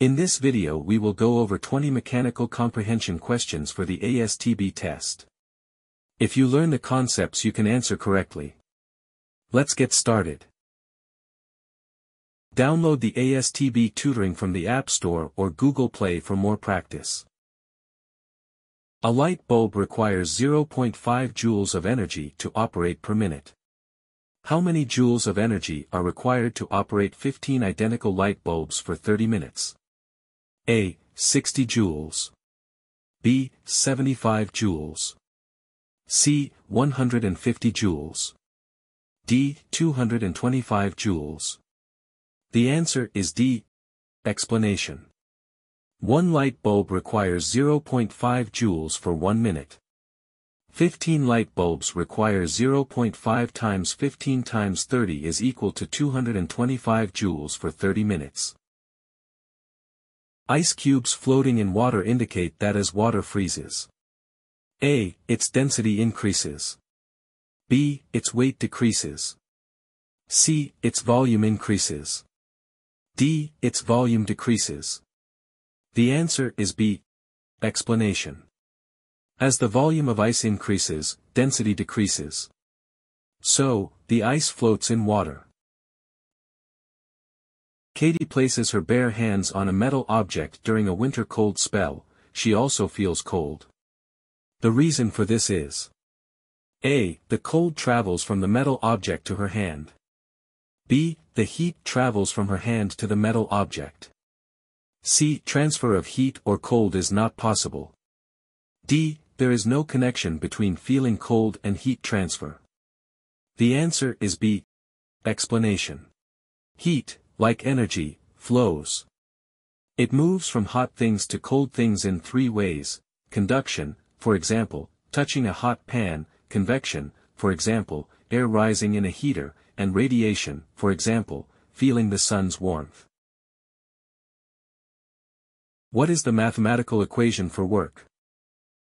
In this video we will go over 20 mechanical comprehension questions for the ASTB test. If you learn the concepts you can answer correctly. Let's get started. Download the ASTB tutoring from the App Store or Google Play for more practice. A light bulb requires 0.5 joules of energy to operate per minute. How many joules of energy are required to operate 15 identical light bulbs for 30 minutes? A. 60 joules. B. 75 joules. C. 150 joules. D. 225 joules. The answer is D. Explanation. One light bulb requires 0.5 joules for 1 minute. 15 light bulbs require 0.5 times 15 times 30 is equal to 225 joules for 30 minutes. Ice cubes floating in water indicate that as water freezes. A. Its density increases. B. Its weight decreases. C. Its volume increases. D. Its volume decreases. The answer is B. Explanation. As the volume of ice increases, density decreases. So, the ice floats in water. Katie places her bare hands on a metal object during a winter cold spell, she also feels cold. The reason for this is A. The cold travels from the metal object to her hand. B. The heat travels from her hand to the metal object. C. Transfer of heat or cold is not possible. D. There is no connection between feeling cold and heat transfer. The answer is B. Explanation. Heat, like energy, flows. It moves from hot things to cold things in three ways, conduction, for example, touching a hot pan, convection, for example, air rising in a heater, and radiation, for example, feeling the sun's warmth. What is the mathematical equation for work?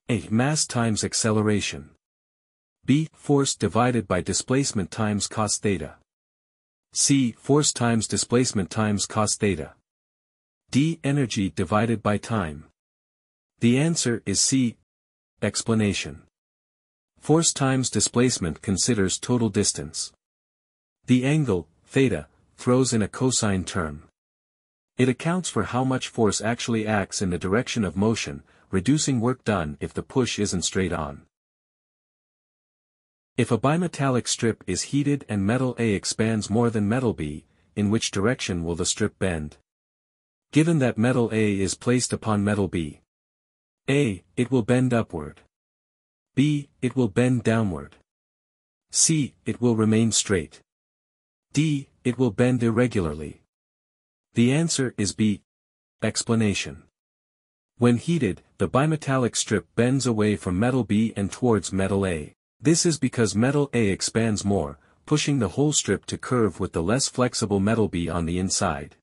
A. Mass times acceleration. B. Force divided by displacement times cos theta. C. Force times displacement times cos theta. D. Energy divided by time. The answer is C. Explanation. Force times displacement considers total distance. The angle, theta, throws in a cosine term. It accounts for how much force actually acts in the direction of motion, reducing work done if the push isn't straight on. If a bimetallic strip is heated and metal A expands more than metal B, in which direction will the strip bend? Given that metal A is placed upon metal B. A, it will bend upward. B, it will bend downward. C, it will remain straight. D, it will bend irregularly. The answer is B. Explanation. When heated, the bimetallic strip bends away from metal B and towards metal A. This is because metal A expands more, pushing the whole strip to curve with the less flexible metal B on the inside.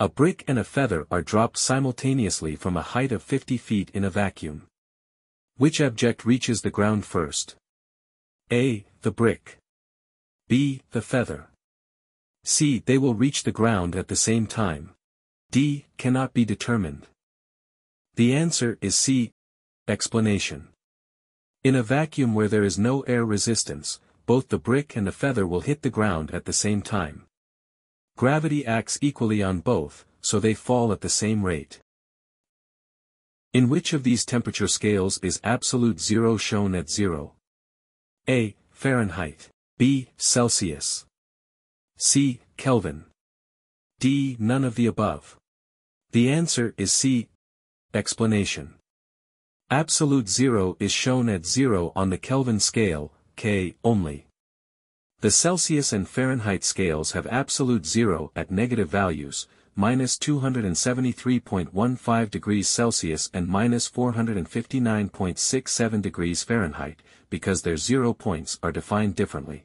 A brick and a feather are dropped simultaneously from a height of 50 feet in a vacuum. Which object reaches the ground first? A. The brick. B. The feather. C. They will reach the ground at the same time. D. Cannot be determined. The answer is C. Explanation. In a vacuum where there is no air resistance, both the brick and the feather will hit the ground at the same time. Gravity acts equally on both, so they fall at the same rate. In which of these temperature scales is absolute zero shown at zero? A. Fahrenheit. B. Celsius. C. Kelvin. D. None of the above. The answer is C. Explanation. Absolute zero is shown at zero on the Kelvin scale, K, only. The Celsius and Fahrenheit scales have absolute zero at negative values, minus 273.15 degrees Celsius and minus 459.67 degrees Fahrenheit, because their zero points are defined differently.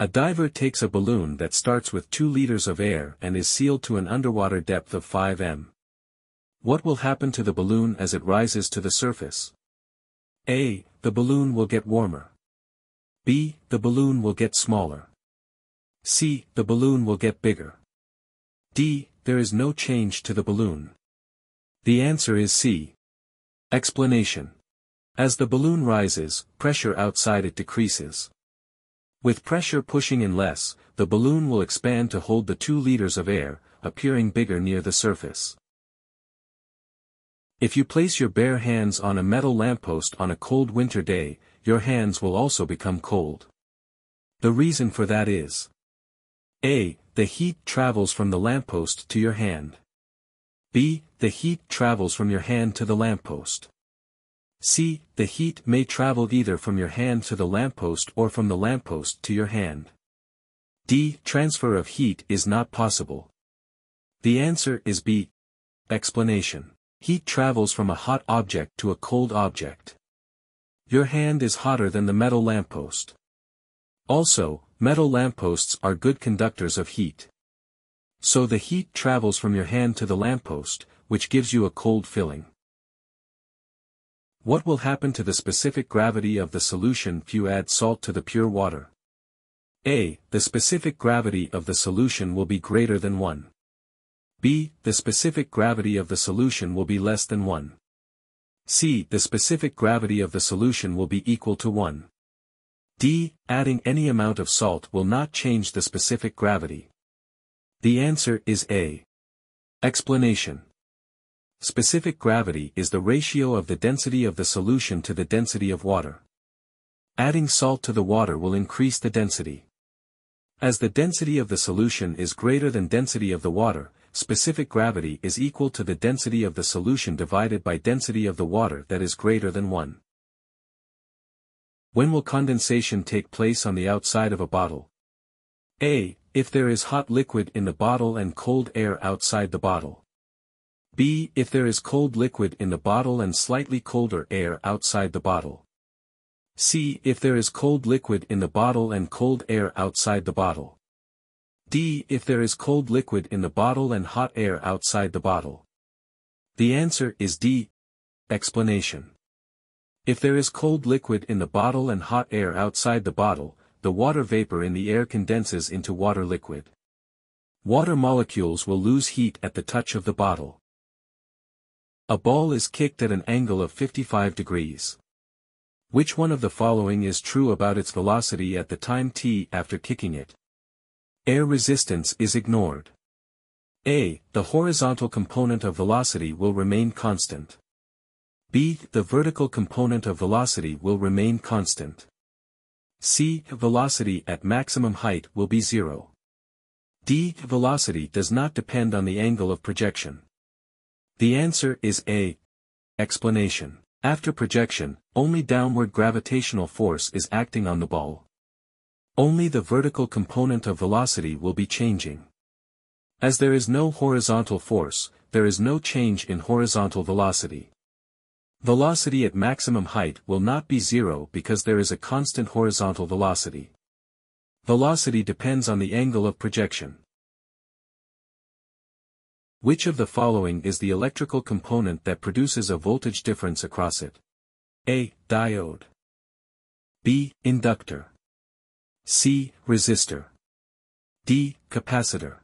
A diver takes a balloon that starts with 2 liters of air and is sealed to an underwater depth of 5 m. What will happen to the balloon as it rises to the surface? A. The balloon will get warmer. B. The balloon will get smaller. C. The balloon will get bigger. D. There is no change to the balloon. The answer is C. Explanation. As the balloon rises, pressure outside it decreases. With pressure pushing in less, the balloon will expand to hold the 2 liters of air, appearing bigger near the surface. If you place your bare hands on a metal lamppost on a cold winter day, your hands will also become cold. The reason for that is A. The heat travels from the lamppost to your hand. B. The heat travels from your hand to the lamppost. C. The heat may travel either from your hand to the lamppost or from the lamppost to your hand. D. Transfer of heat is not possible. The answer is B. Explanation. Heat travels from a hot object to a cold object. Your hand is hotter than the metal lamppost. Also, metal lampposts are good conductors of heat. So the heat travels from your hand to the lamppost, which gives you a cold feeling. What will happen to the specific gravity of the solution if you add salt to the pure water? A. The specific gravity of the solution will be greater than 1. B. The specific gravity of the solution will be less than 1. C. The specific gravity of the solution will be equal to 1. D. Adding any amount of salt will not change the specific gravity. The answer is A. Explanation. Specific gravity is the ratio of the density of the solution to the density of water. Adding salt to the water will increase the density. As the density of the solution is greater than density of the water, specific gravity is equal to the density of the solution divided by density of the water that is greater than 1. When will condensation take place on the outside of a bottle? A. If there is hot liquid in the bottle and cold air outside the bottle. B. If there is cold liquid in the bottle and slightly colder air outside the bottle. C. If there is cold liquid in the bottle and cold air outside the bottle. D. If there is cold liquid in the bottle and hot air outside the bottle. The answer is D. Explanation. If there is cold liquid in the bottle and hot air outside the bottle, the water vapor in the air condenses into water liquid. Water molecules will lose heat at the touch of the bottle. A ball is kicked at an angle of 55 degrees. Which one of the following is true about its velocity at the time t after kicking it? Air resistance is ignored. A. The horizontal component of velocity will remain constant. B. The vertical component of velocity will remain constant. C. Velocity at maximum height will be zero. D. Velocity does not depend on the angle of projection. The answer is A. Explanation. After projection, only downward gravitational force is acting on the ball. Only the vertical component of velocity will be changing. As there is no horizontal force, there is no change in horizontal velocity. Velocity at maximum height will not be zero because there is a constant horizontal velocity. Velocity depends on the angle of projection. Which of the following is the electrical component that produces a voltage difference across it? A. Diode. B. Inductor. C. Resistor. D. Capacitor.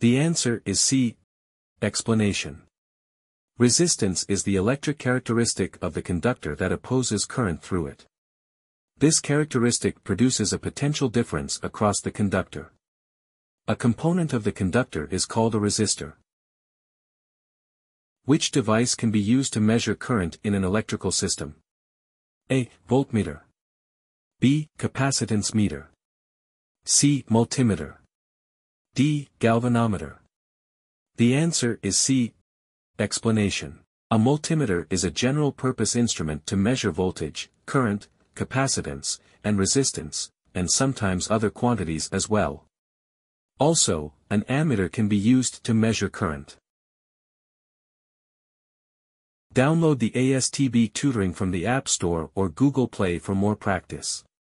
The answer is C. Explanation. Resistance is the electric characteristic of the conductor that opposes current through it. This characteristic produces a potential difference across the conductor. A component of the conductor is called a resistor. Which device can be used to measure current in an electrical system? A. Voltmeter. B. Capacitance meter. C. Multimeter. D. Galvanometer. The answer is C. Explanation. A multimeter is a general-purpose instrument to measure voltage, current, capacitance, and resistance, and sometimes other quantities as well. Also, an ammeter can be used to measure current. Download the ASTB tutoring from the App Store or Google Play for more practice.